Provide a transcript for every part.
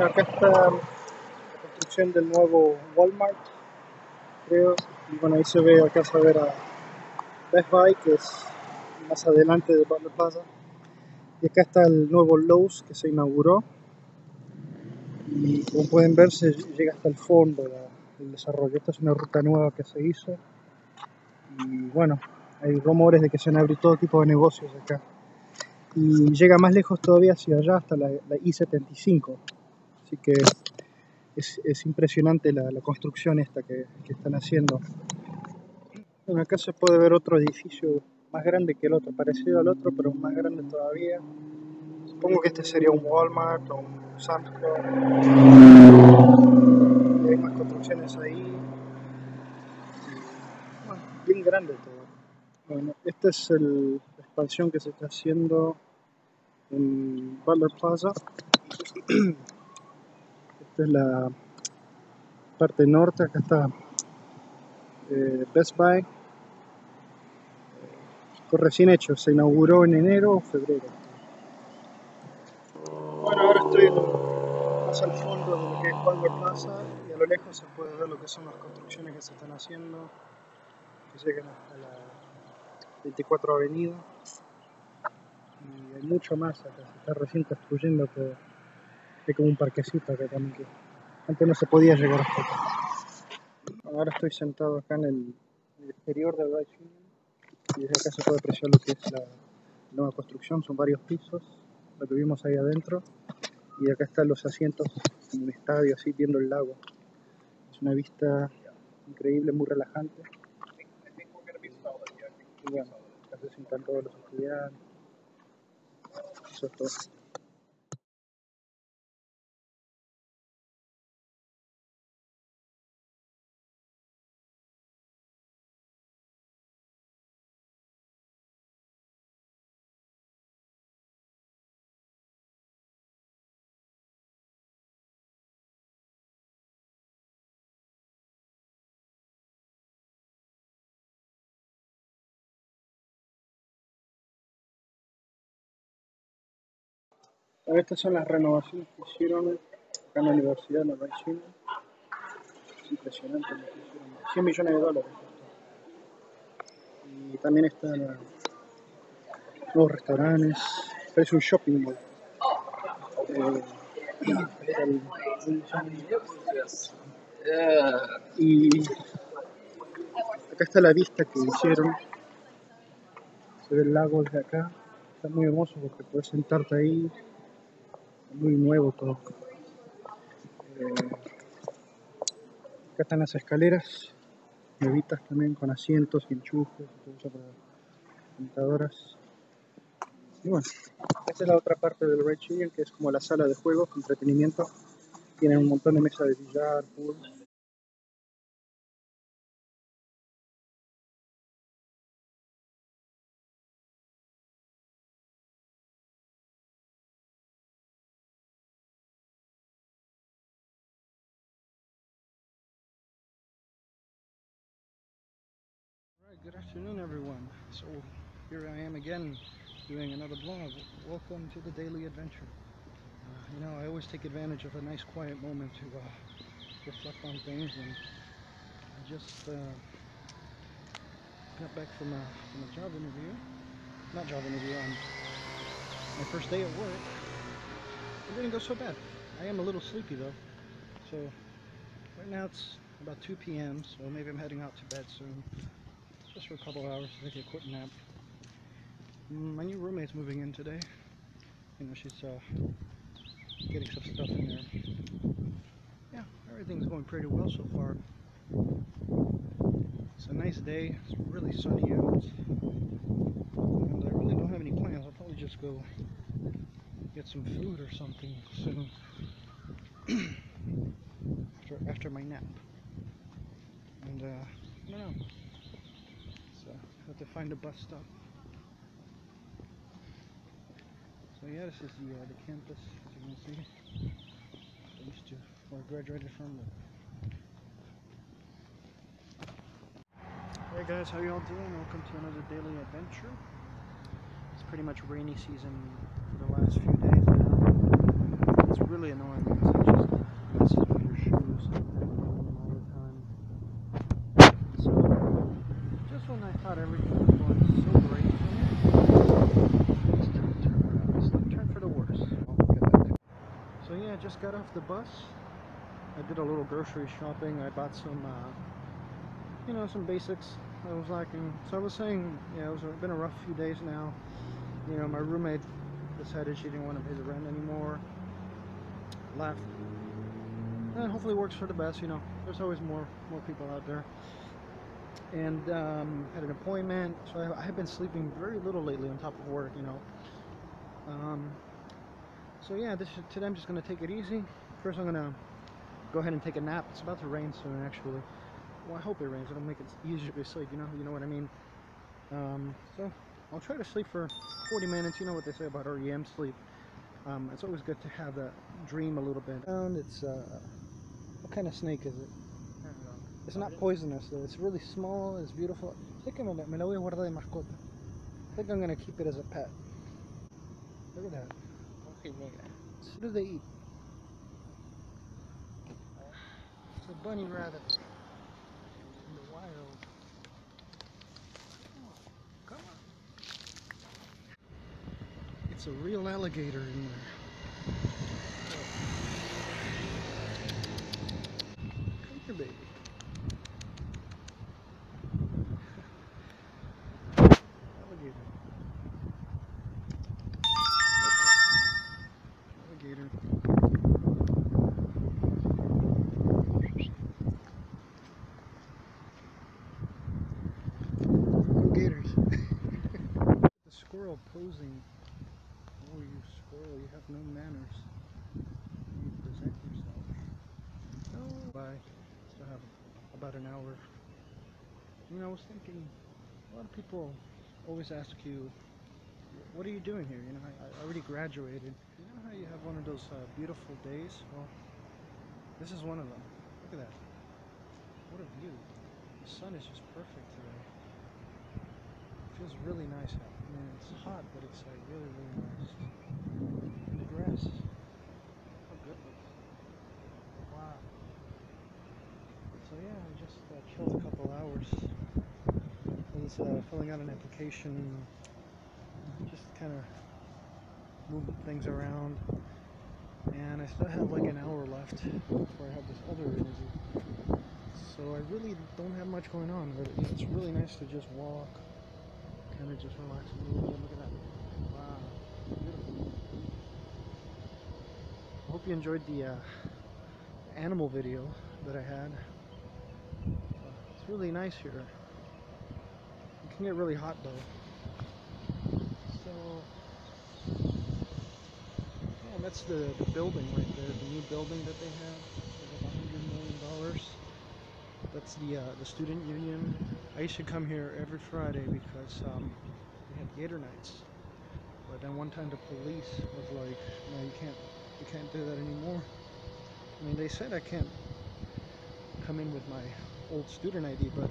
Bueno, acá está la construcción del nuevo Walmart, creo. Y bueno, ahí se ve, acá se ver a Best Buy, que es más adelante de Butler Plaza. Y acá está el nuevo Lowe's que se inauguró. Y como pueden ver, se llega hasta el fondo del desarrollo. Esta es una ruta nueva que se hizo. Y bueno, hay rumores de que se van a abrir todo tipo de negocios acá. Y llega más lejos todavía hacia allá, hasta la, la I-75. Así que es, es impresionante la, la, construcción esta que, que, están haciendo. Bueno, acá se puede ver otro edificio más grande que el otro, parecido al otro, pero más grande todavía. Supongo que este sería un Walmart o un Sam's Club. Hay más construcciones ahí. Bien grande todo. Bueno, esta es la expansión que se está haciendo en Butler Plaza. Es la parte norte, acá está eh, Best Buy. Fue recién hecho, se inauguró en enero o febrero. Bueno, ahora estoy más al fondo de lo que es Butler Plaza y a lo lejos se puede ver lo que son las construcciones que se están haciendo, que llegan hasta la 24 Avenida. Y hay mucho más acá, se está recién construyendo. Como un parquecito acá también que antes no se podía llegar hasta acá. Ahora estoy sentado acá en el, en el exterior del Union y desde acá se puede apreciar lo que es la nueva construcción, son varios pisos, lo que vimos ahí adentro y acá están los asientos en un estadio así viendo el lago. Es una vista increíble, muy relajante. Y bueno, acá se sientan todos los estudiantes. Eso es todo. Estas son las renovaciones que hicieron acá en la universidad, en la Union. Es impresionante lo que hicieron. 100 millones de dólares. Y también están nuevos restaurantes. Parece un shopping. Eh, y acá está la vista que hicieron. Se ve el lago desde acá. Está muy hermoso porque puedes sentarte ahí muy nuevo todo. Eh, acá están las escaleras, nuevitas también con asientos enchufes, todo eso para computadoras. Y bueno, esta es la otra parte del Red Union, que es como la sala de juegos, entretenimiento. Tienen un montón de mesas de billar, pool. Good afternoon everyone. So here I am again doing another vlog. Welcome to the Daily Adventure. Uh, you know, I always take advantage of a nice quiet moment to uh, reflect on things and I just uh, got back from a, from a job interview. Not job interview, on my first day at work. It didn't go so bad. I am a little sleepy though. So right now it's about 2 p.m. so maybe I'm heading out to bed soon just for a couple hours to take a quick nap. My new roommate's moving in today. You know, she's uh, getting some stuff in there. Yeah, everything's going pretty well so far. It's a nice day. It's really sunny out. And I really don't have any plans. I'll probably just go get some food or something soon. after, after my nap. And uh, I don't know. To find a bus stop. So yeah, this is the uh, the campus, as you can see. I used to, where I graduated from. Hey guys, how y'all doing? Welcome to another daily adventure. It's pretty much rainy season for the last few days now. It's really annoying because I just thought everything was going so great for me. Things took a turn. It's like turn for the worse. Oh, look at that. So yeah, I got off the bus. I did a little grocery shopping. I bought some, uh, you know, some basics I was lacking. So I was saying, you know, it's been a rough few days now. You know, my roommate decided she didn't want to pay the rent anymore. Left. And hopefully works for the best, you know. There's always more more people out there. And um, had an appointment, so I, I have been sleeping very little lately on top of work, you know. Um, so yeah, this today I'm just gonna take it easy. First, I'm gonna go ahead and take a nap. It's about to rain soon, actually. Well, I hope it rains. It'll make it easier to sleep. You know, you know what I mean. Um, so I'll try to sleep for 40 minutes. You know what they say about REM sleep. Um, it's always good to have that dream a little bit. And it's uh, what kind of snake is it? It's not poisonous though. It's really small. It's beautiful. I think I'm gonna, keep it as a pet. Look at that. What do they eat? It's a bunny rabbit in the wild. Come on. It's a real alligator in there. Come here, baby. Alligator. Alligator. Go Gators. the squirrel posing. Oh, you squirrel, you have no manners. You present yourself. No. Bye. Still have about an hour. You know, I was thinking, a lot of people always ask you, what are you doing here? You know, I, I already graduated. You know how you have one of those uh, beautiful days? Well, this is one of them. Look at that. What a view. The sun is just perfect today. It feels really nice out. It's hot, but it's like really, really nice. And the grass. How good looks. Wow. So yeah, I just uh, chilled a couple hours. I was uh, filling out an application, just kind of moving things around. And I still have like an hour left before I have this other interview. So I really don't have much going on, but it's really nice to just walk, Look at that. Wow. Beautiful. I hope you enjoyed the uh, animal video that I had. It's really nice here. It can get really hot though. So, yeah, that's the, the building right there, the new building that they have. It's like $100 million. That's the uh, the student union. I used to come here every Friday because um, we had Gator nights. But then one time the police was like, "No, you can't, you can't do that anymore." I mean, they said I can't come in with my old student ID, but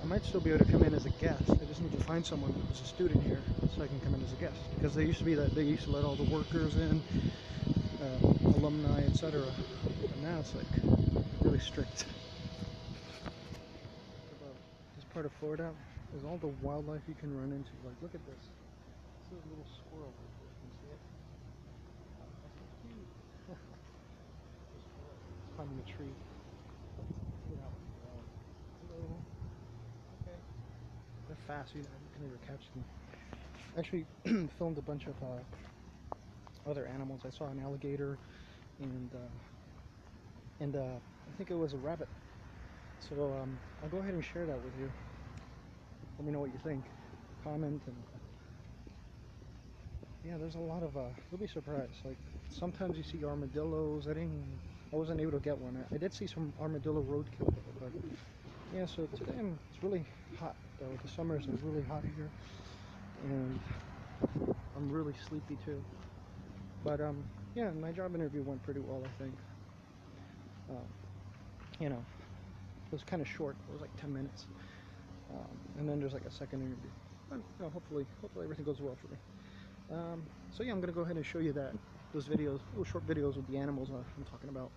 I might still be able to come in as a guest. I just need to find someone who's a student here so I can come in as a guest. Because they used to be that they used to let all the workers in, uh, alumni, etc. But now it's like really strict. Part of Florida is all the wildlife you can run into. Like, look at this. This is a little squirrel. right there. Can you see it? Is climbing a tree. It's. They're fast. You you can never catch them. Actually, filmed a bunch of uh, other animals. I saw an alligator and uh, and uh, I think it was a rabbit. So um, I'll go ahead and share that with you. Let me know what you think. Comment and yeah, there's a lot of. Uh, you'll be surprised. Like sometimes you see armadillos. I didn't. I wasn't able to get one. I, I did see some armadillo roadkill, but yeah. So today I'm, it's really hot though. The summers are really hot here, and I'm really sleepy too. But um, yeah, my job interview went pretty well, I think. Um, you know, it was kind of short. It was like 10 minutes, um, and then there's like a second interview. But you know, hopefully, hopefully everything goes well for me. Um, so yeah, I'm gonna go ahead and show you that those videos, little short videos with the animals uh, I'm talking about.